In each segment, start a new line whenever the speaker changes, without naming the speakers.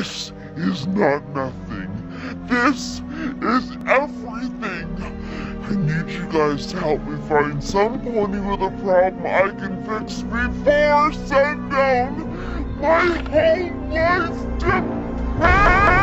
This is not nothing. This is everything. I need you guys to help me find some pony with a problem I can fix before sundown. My whole life depends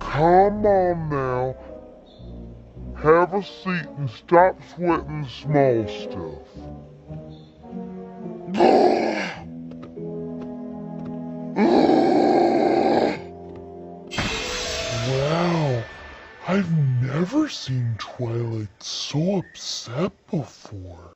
Come on now. Have a seat and stop sweating the small stuff. wow, I've never seen Twilight so upset before.